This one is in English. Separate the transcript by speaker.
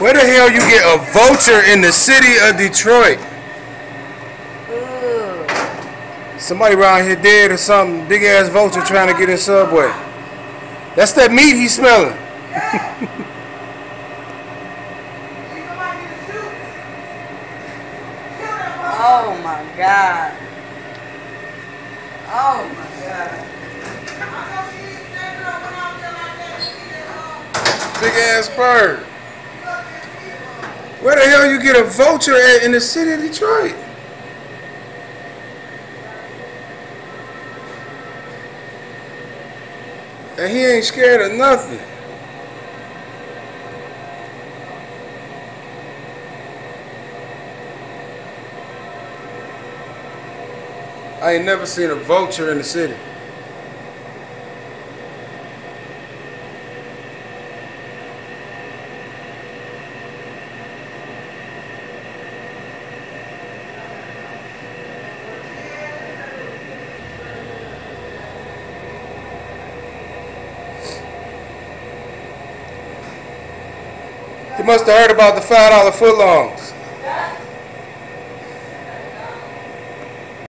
Speaker 1: Where the hell you get a vulture in the city of Detroit? Somebody around here dead or something. Big ass vulture trying to get in Subway. That's that meat he's smelling.
Speaker 2: oh my god. Oh my god.
Speaker 1: Big ass bird. Where the hell you get a vulture at in the city of Detroit? And he ain't scared of nothing. I ain't never seen a vulture in the city. He must have heard about the five dollar footlongs.